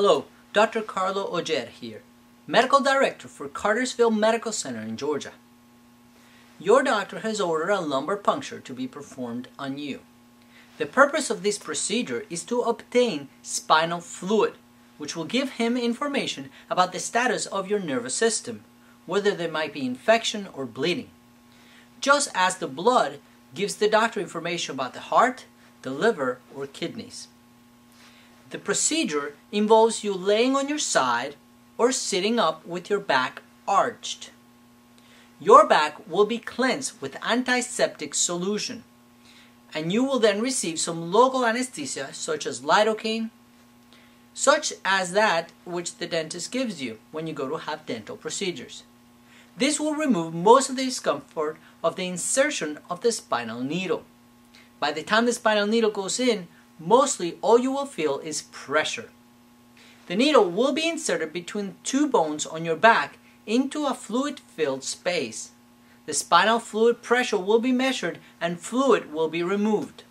Hello, Dr. Carlo Oller here, Medical Director for Cartersville Medical Center in Georgia. Your doctor has ordered a lumbar puncture to be performed on you. The purpose of this procedure is to obtain spinal fluid, which will give him information about the status of your nervous system, whether there might be infection or bleeding. Just as the blood gives the doctor information about the heart, the liver, or kidneys. The procedure involves you laying on your side or sitting up with your back arched. Your back will be cleansed with antiseptic solution, and you will then receive some local anesthesia such as lidocaine, such as that which the dentist gives you when you go to have dental procedures. This will remove most of the discomfort of the insertion of the spinal needle. By the time the spinal needle goes in, mostly all you will feel is pressure. The needle will be inserted between two bones on your back into a fluid-filled space. The spinal fluid pressure will be measured and fluid will be removed.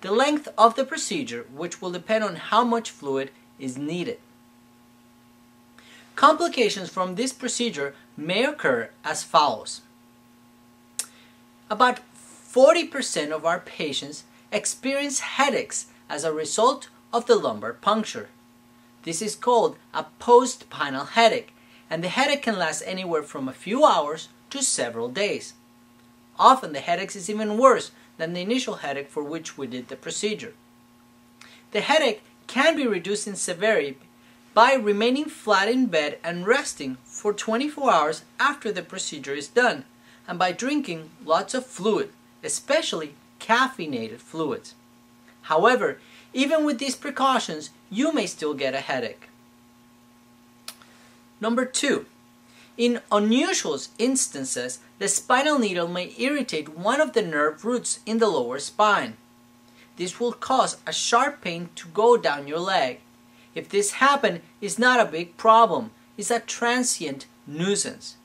The length of the procedure, which will depend on how much fluid is needed. Complications from this procedure may occur as follows. About 40% of our patients experience headaches as a result of the lumbar puncture. This is called a postspinal headache, and the headache can last anywhere from a few hours to several days. Often the headache is even worse than the initial headache for which we did the procedure. The headache can be reduced in severity by remaining flat in bed and resting for 24 hours after the procedure is done, and by drinking lots of fluid, especially caffeinated fluids. However, even with these precautions, you may still get a headache. Number two, in unusual instances, the spinal needle may irritate one of the nerve roots in the lower spine. This will cause a sharp pain to go down your leg. If this happens, it's not a big problem. It's a transient nuisance.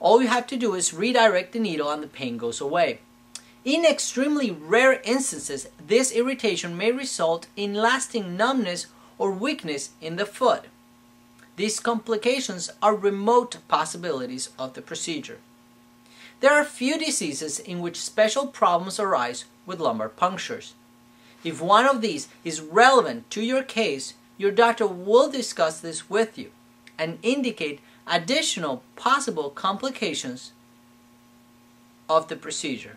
All you have to do is redirect the needle and the pain goes away. In extremely rare instances, this irritation may result in lasting numbness or weakness in the foot. These complications are remote possibilities of the procedure. There are few diseases in which special problems arise with lumbar punctures. If one of these is relevant to your case, your doctor will discuss this with you and indicate additional possible complications of the procedure.